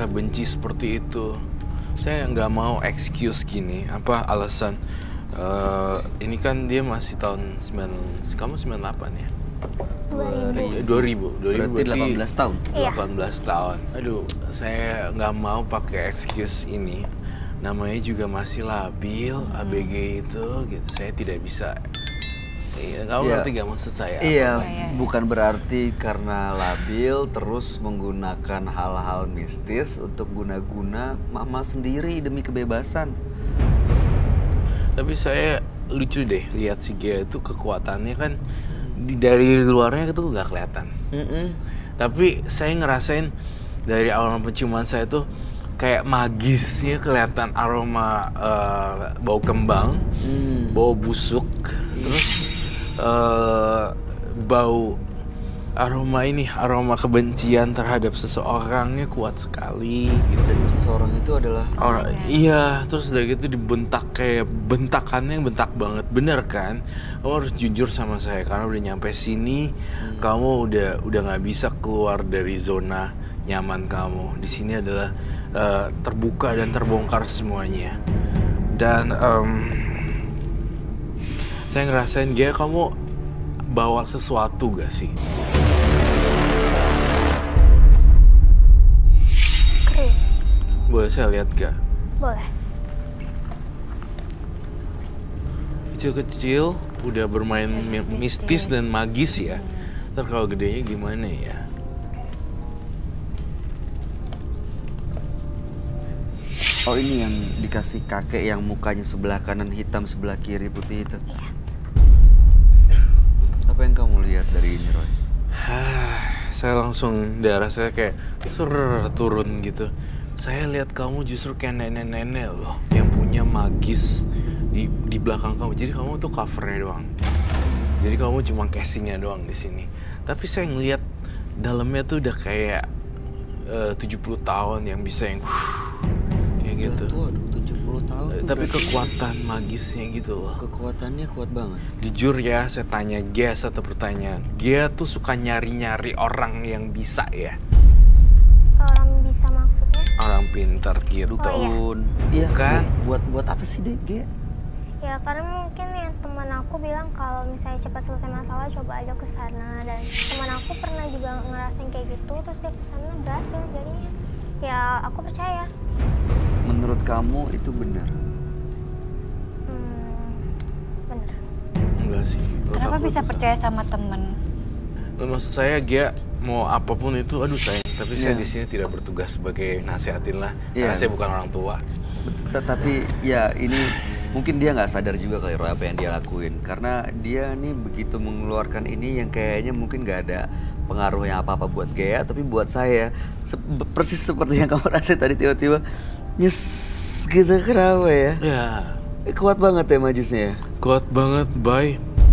rasa benci seperti itu. Saya nggak mau excuse gini. Apa alasan? Eh, ini kan dia masih tahun 9 kamu 98 ya? Eh, 2000 2000 Berarti 18 tahun. Iya. 18 tahun. Aduh. Saya nggak mau pakai excuse ini. Namanya juga masih labil ABG itu gitu. Saya tidak bisa Iya, kamu Iya. ngerti gak maksud saya? apa? Iya, bukan berarti karena labil terus menggunakan hal-hal mistis untuk guna-guna mama sendiri demi kebebasan. Tapi saya lucu deh lihat si Gia itu kekuatannya kan di dari luarnya itu nggak kelihatan. Tapi saya ngerasain dari awal penciuman saya tuh kayak magisnya kelihatan aroma eh, bau kembang, bau busuk, terus eh, bau aroma ini aroma kebencian terhadap seseorangnya kuat sekali gitu. Dan seseorang itu adalah Orang iya, terus udah gitu dibentak kayak bentakannya yang bentak banget, bener kan? Kamu harus jujur sama saya karena udah nyampe sini, kamu udah udah nggak bisa keluar dari zona nyaman kamu. Di sini adalah eh, terbuka dan terbongkar semuanya. Dan em, saya ngerasain dia kamu bawa sesuatu gak sih? Chris, Boleh saya lihat gak? boleh. kecil-kecil udah bermain mi- mistis dan magis ya. Ntar kalau gedenya gimana ya? Oh ini yang dikasih kakek yang mukanya sebelah kanan hitam sebelah kiri putih itu. Apa yang kamu lihat dari ini Roy? Saya langsung darah saya kayak ser turun gitu. Saya lihat kamu justru kayak nenek-nenek loh yang punya magis di di belakang kamu. Jadi kamu tuh covernya doang. Jadi kamu cuma casingnya doang di sini. Tapi saya ngelihat dalamnya tuh udah kayak eh, 70 tahun yang bisa yang kayak gitu. Tua dong, 70 tahun tuh Tapi berarti kekuatan magisnya gitu loh. kekuatannya kuat banget. Jujur ya, saya tanya Gia satu pertanyaan. Gia tuh suka nyari-nyari orang yang bisa ya? Orang bisa maksudnya? Orang pintar gitu. Oh, iya. Tahun. Iya Kan? bu- Buat buat apa sih deh, Ge? Ya karena mungkin yang teman aku bilang kalau misalnya cepat selesai masalah coba aja ke sana dan teman aku pernah juga ngerasain kayak gitu terus dia ke sana berhasil jadinya ya aku percaya. Menurut kamu itu benar? Hmm, bener. Enggak sih. menurut Kenapa bisa percaya sama temen? salah. Maksud saya Gia mau apa pun itu, aduh sayang. Tapi saya Iya. di sini tidak bertugas sebagai nasihatin lah. Iya. Karena saya bukan orang tua. Tetapi ya ini mungkin dia nggak sadar juga kali Roy apa yang dia lakuin karena dia nih begitu mengeluarkan ini yang kayaknya mungkin nggak ada pengaruhnya apa apa buat Gea tapi buat saya se- persis seperti yang kamu rasain tadi tiba-tiba nyes gitu kenapa ya Ya, Eh, kuat banget ya majisnya ya kuat banget.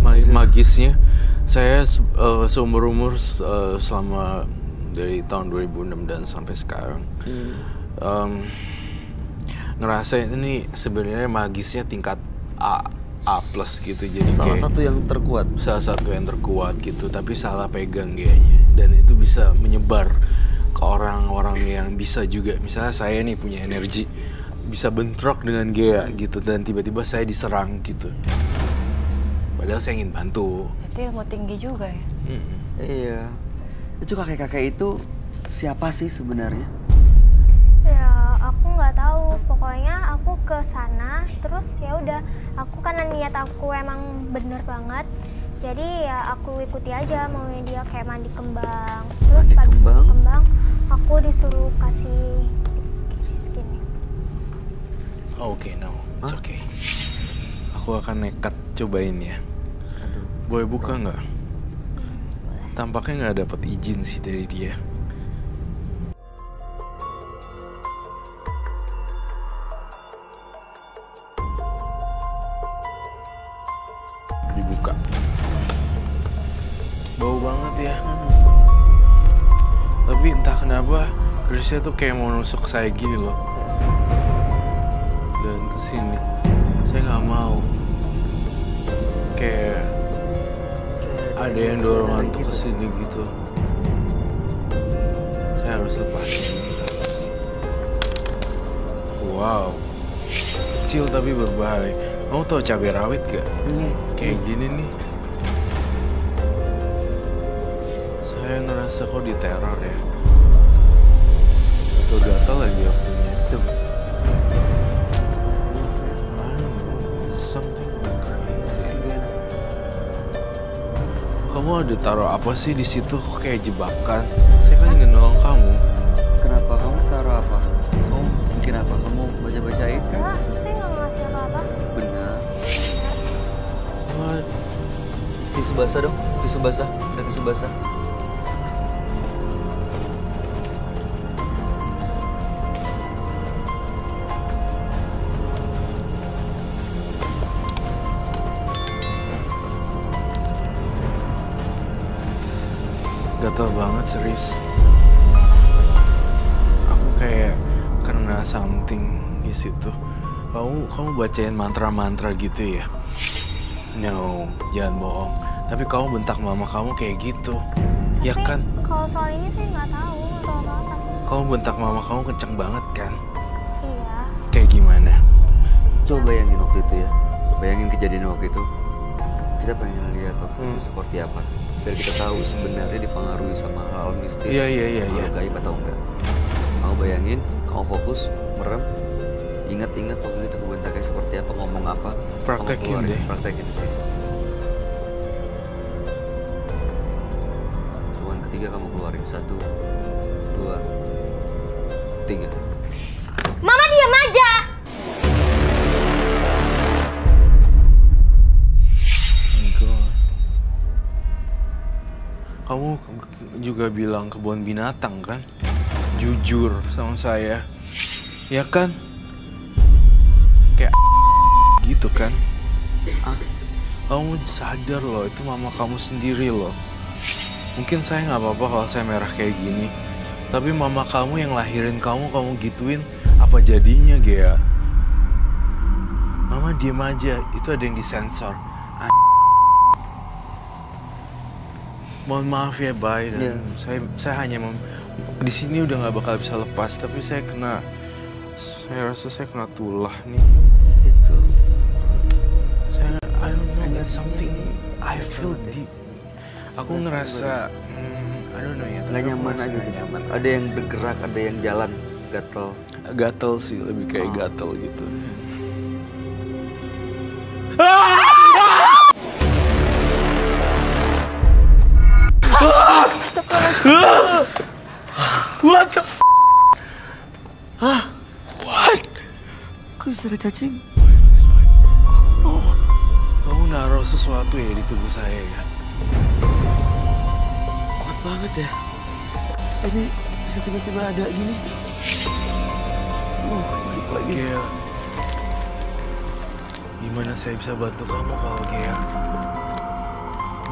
Ma- Magisnya. Saya se- eh, seumur umur eh, selama dari tahun 2006 dan sampai sekarang. em, ngerasain ini sebenarnya magisnya tingkat A A plus gitu jadi salah kayak satu yang terkuat salah satu yang terkuat gitu tapi salah pegang kayaknya dan itu bisa menyebar ke orang-orang yang bisa juga misalnya saya nih punya energi bisa bentrok dengan Gea gitu dan tiba-tiba saya diserang gitu padahal saya ingin bantu Berarti ilmu tinggi juga ya? Mm-mm. iya itu kakek-kakek itu siapa sih sebenarnya Ya aku nggak tahu pokoknya aku ke sana terus ya udah aku karena niat aku emang bener banget jadi ya aku ikuti aja maunya dia kayak mandi kembang terus Mandi pas kembang? kembang aku disuruh kasih oke no. It's Hah? okay. Aku akan nekat cobain ya. Aduh. Boleh buka nggak? Tampaknya nggak dapat izin sih dari dia. Dibuka. Bau banget ya. Tapi entah kenapa Krisya tuh kayak mau nusuk saya gini loh dan ke sini saya nggak mau kayak kayak Ada yang dorong hantu ke sini gitu. Saya harus lepasin. Wow. Kecil tapi berbahaya. Kamu tahu cabai rawit gak? Kayak gini nih. Saya ngerasa kok diteror ya. Atau gatal lagi akunya. Kamu ada taruh apa sih di situ? Kok kayak jebakan? Saya kan ingin nolong kamu. Kenapa kamu taruh apa? Kamu bikin apa? Kamu baca-bacain kan? Enggak, saya nggak ngasih apa-apa. Benar. What? Tisu basah dong, tisu basah. Ada tisu basah. Gatal banget serius. Aku kayak kena something di situ. Kamu kamu bacain mantra-mantra gitu ya? No, jangan bohong. Tapi kamu bentak mama kamu kayak gitu. Ya Tapi kan? kalau soal ini saya nggak tahu atau apa-apa sih. Kamu bentak mama kamu kenceng banget kan? Iya. Kayak gimana? Coba bayangin waktu itu ya. Bayangin kejadian waktu itu. Kita pengen lihat waktu itu Hmm. seperti apa. Biar kita tahu sebenarnya dipengaruhi sama hal mistis. Iya, iya, iya, hal iya. gaib atau enggak. Kamu bayangin, kamu fokus, merem, ingat-ingat waktu itu kebentaknya seperti apa, ngomong apa. kamu Praktekin keluarin, deh. Praktekin di sini. Tuhan ketiga kamu keluarin satu, dua, tiga. Juga bilang kebun binatang kan? Jujur sama saya. Ya kan? Kayak gitu kan? Kamu sadar loh, itu mama kamu sendiri loh. Mungkin saya nggak apa-apa kalau saya merah kayak gini. Tapi mama kamu yang lahirin kamu, kamu gituin, apa jadinya, Gea? Mama diem aja, itu ada yang disensor. A- Mohon maaf ya, Bay. Dan Iya. saya saya hanya mem- di sini udah nggak bakal bisa lepas, tapi saya kena, saya rasa saya kena tulah nih. itu. Saya, I don't know, Hanya something I feel deep. Aku Rasa ngerasa, hmm, I don't know ya. Nggak nyaman aja nggak gitu. nyaman. Ada yang bergerak, ada yang jalan, gatel. Gatel sih, lebih kayak Oh. gatel gitu. What the f- What? Kok bisa ada cacing? Kamu naruh sesuatu ya di tubuh saya ya? Kuat banget ya. Ini bisa tiba-tiba ada gini. Uh, balik lagi. Gea, gimana saya bisa bantu kamu kalau Gea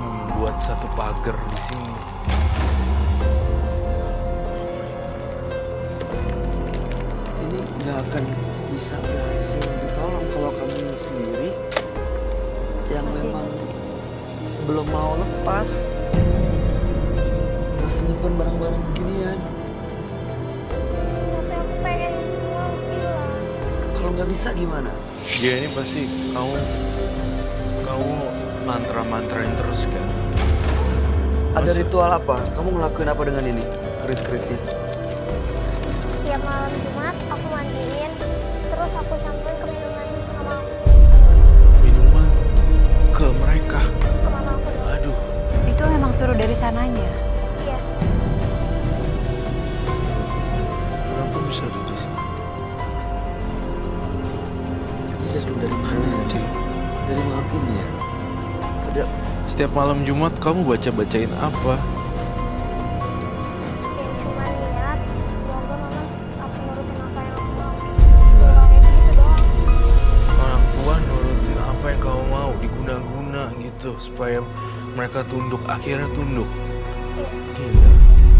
membuat satu pagar nggak akan bisa berhasil ditolong kalau kamu sendiri yang Masih. memang belum mau lepas. Masih nyimpan barang-barang beginian. Tapi aku pengen semua hilang. Kalau nggak bisa gimana? Gea ini pasti kamu kamu mantra-mantrain terus kan? Ada Masa- ritual apa? Kamu ngelakuin apa dengan ini? Keris-keris ini? Setiap malam Jumat suruh dari sananya. Iya. kenapa bisa ada di sini? Itu dari mana ya? Di? Dari mana ini ya? Ada Setiap malam Jumat kamu baca-bacain apa? Yang cuma niat, semoga mama aku nurutin apa yang aku mau. Surah itu gitu doang. Orang tua nurutin apa yang kamu mau, diguna-guna gitu supaya mereka tunduk, akhirnya tunduk. Iya. Gila.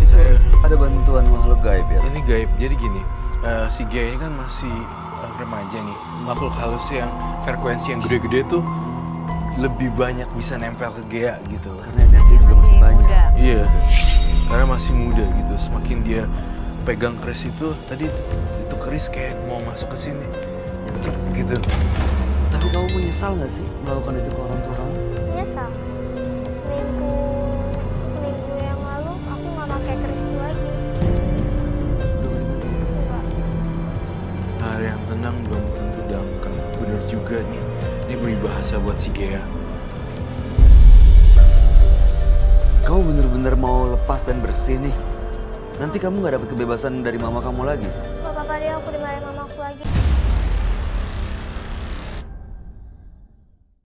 itu Saya- ada bantuan makhluk gaib ya? ini gaib. Jadi gini, eh, si Gia ini kan masih eh, remaja nih. Makhluk halus yang frekuensi yang gede-gede tuh lebih banyak bisa nempel ke Gea gitu. Karena energi Iya, karena masih muda gitu. Semakin dia pegang keris itu, tadi itu keris kayak mau masuk ke sini. Cek gitu. Tapi kamu menyesal nggak sih melakukan itu ke orang tua kamu? Yang tenang belum tentu damkar. Bener juga nih. Ini berbahasa buat si Gea. Kamu bener-bener mau lepas dan bersih nih. Nanti kamu nggak dapat kebebasan dari mama kamu lagi. Gak apa-apa deh aku dimarahin mamaku lagi.